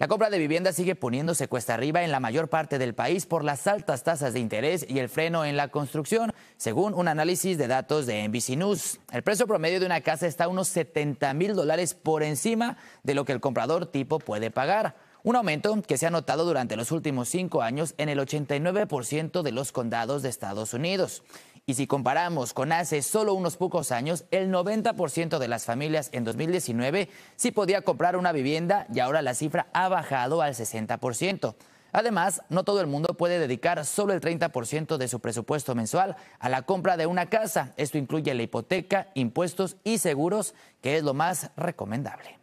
La compra de vivienda sigue poniéndose cuesta arriba en la mayor parte del país por las altas tasas de interés y el freno en la construcción, según un análisis de datos de NBC News. El precio promedio de una casa está unos 70 mil dólares por encima de lo que el comprador tipo puede pagar. Un aumento que se ha notado durante los últimos cinco años en el 89% de los condados de Estados Unidos. Y si comparamos con hace solo unos pocos años, el 90% de las familias en 2019 sí podía comprar una vivienda y ahora la cifra ha bajado al 60%. Además, no todo el mundo puede dedicar solo el 30% de su presupuesto mensual a la compra de una casa. Esto incluye la hipoteca, impuestos y seguros, que es lo más recomendable.